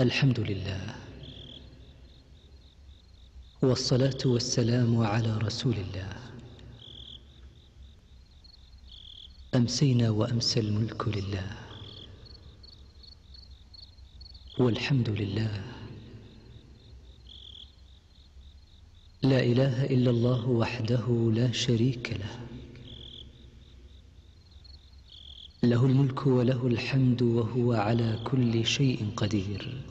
الحمد لله والصلاة والسلام على رسول الله. أمسينا وأمسى الملك لله. والحمد لله. لا إله إلا الله وحده لا شريك له. له الملك وله الحمد وهو على كل شيء قدير.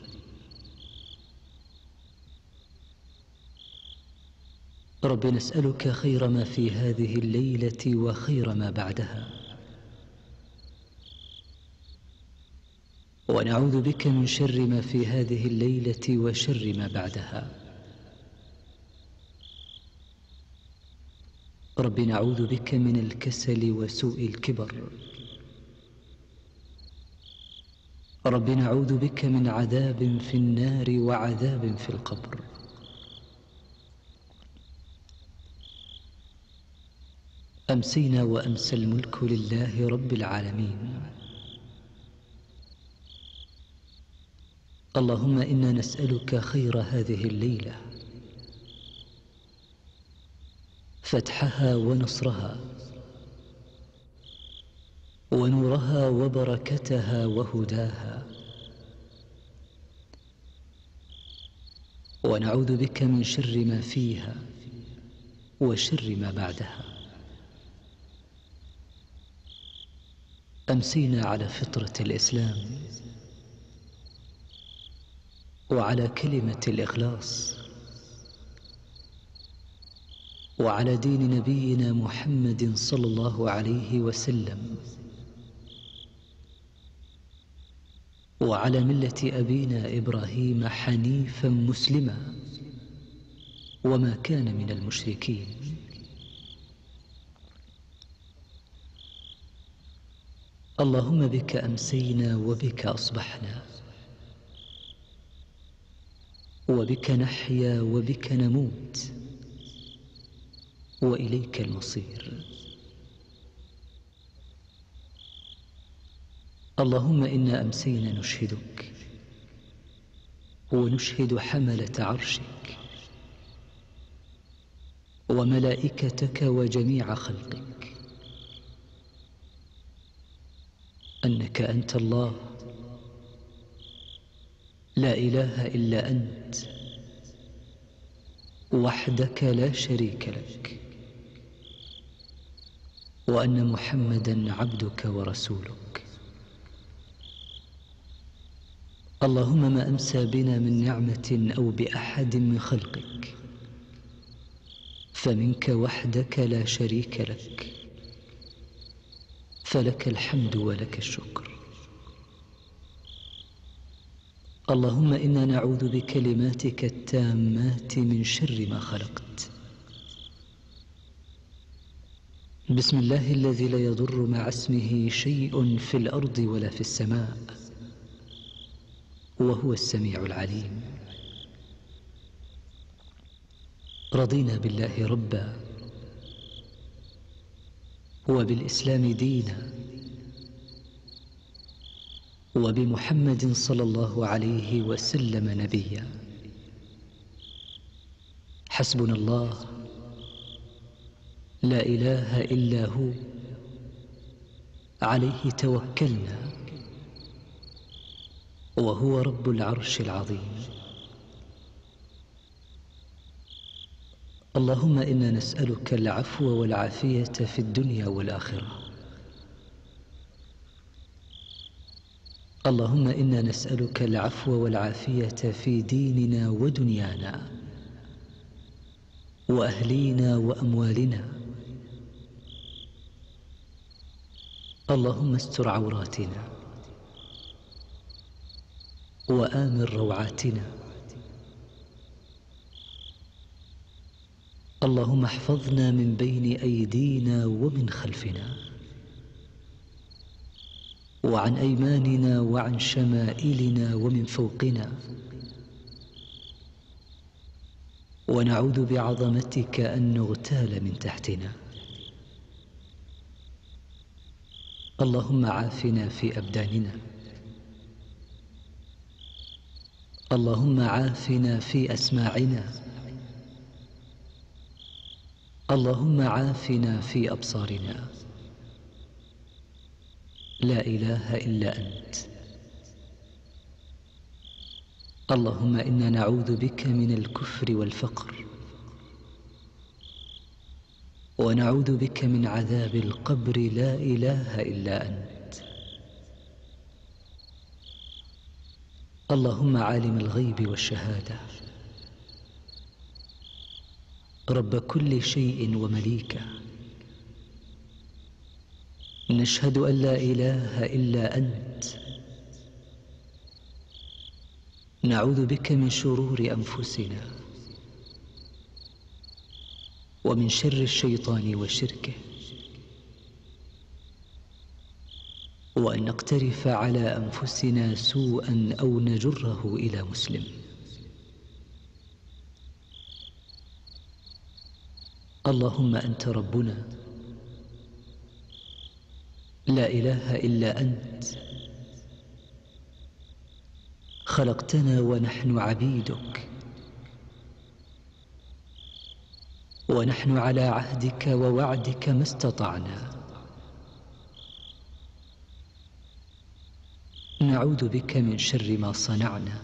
رب نسألك خير ما في هذه الليلة وخير ما بعدها. ونعوذ بك من شر ما في هذه الليلة وشر ما بعدها. رب نعوذ بك من الكسل وسوء الكبر. رب نعوذ بك من عذاب في النار وعذاب في القبر. أمسينا وأمسى الملك لله رب العالمين. اللهم إنا نسألك خير هذه الليلة فتحها ونصرها ونورها وبركتها وهداها. ونعوذ بك من شر ما فيها وشر ما بعدها. أمسينا على فطرة الإسلام وعلى كلمة الإخلاص وعلى دين نبينا محمد صلى الله عليه وسلم. وعلى ملة أبينا إبراهيم حنيفا مسلما وما كان من المشركين. اللهم بك أمسينا وبك أصبحنا وبك نحيا وبك نموت وإليك المصير. اللهم إنا أمسينا نشهدك ونشهد حملة عرشك وملائكتك وجميع خلقك أنك أنت الله لا إله إلا أنت وحدك لا شريك لك وأن محمدا عبدك ورسولك اللهم ما أمسى بنا من نعمة أو بأحد من خلقك فمنك وحدك لا شريك لك فلك الحمد ولك الشكر. اللهم إنا نعوذ بكلماتك التامات من شر ما خلقت. بسم الله الذي لا يضر مع اسمه شيء في الأرض ولا في السماء. وهو السميع العليم. رضينا بالله ربا وبالإسلام دينا وبمحمد صلى الله عليه وسلم نبيا. حسبنا الله. لا إله إلا هو. عليه توكلنا. وهو رب العرش العظيم. اللهم إنا نسألك العفو والعافية في الدنيا والآخرة. اللهم إنا نسألك العفو والعافية في ديننا ودنيانا وأهلينا وأموالنا. اللهم استر عوراتنا. وآمن روعاتنا. اللهم احفظنا من بين أيدينا ومن خلفنا وعن أيماننا وعن شمائلنا ومن فوقنا. ونعوذ بعظمتك أن نغتال من تحتنا. اللهم عافنا في أبداننا. اللهم عافنا في أسماعنا. اللهم عافنا في أبصارنا. لا إله إلا أنت. اللهم إنا نعوذ بك من الكفر والفقر. ونعوذ بك من عذاب القبر. لا إله إلا أنت. اللهم عالم الغيب والشهادة. رب كل شيء ومليكه نشهد أن لا إله إلا أنت. نعوذ بك من شرور أنفسنا. ومن شر الشيطان وشركه. وأن نقترف على أنفسنا سوءا أو نجره إلى مسلم. اللهم أنت ربنا. لا إله إلا أنت. خلقتنا ونحن عبيدك. ونحن على عهدك ووعدك ما استطعنا. نعوذ بك من شر ما صنعنا.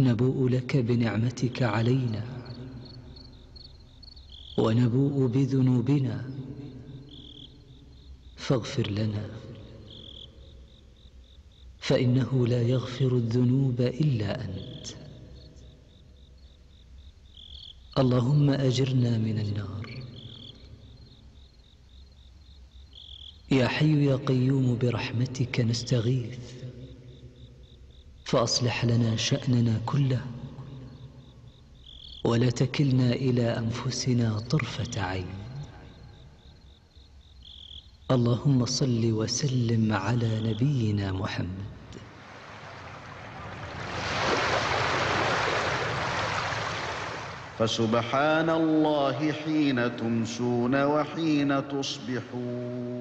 نبوء لك بنعمتك علينا. ونبوء بذنوبنا. فاغفر لنا. فإنه لا يغفر الذنوب إلا أنت. اللهم أجرنا من النار. يا حي يا قيوم برحمتك نستغيث فأصلح لنا شأننا كله ولا تكلنا إلى أنفسنا طرفة عين. اللهم صل وسلم على نبينا محمد. فسبحان الله حين تمسون وحين تصبحون.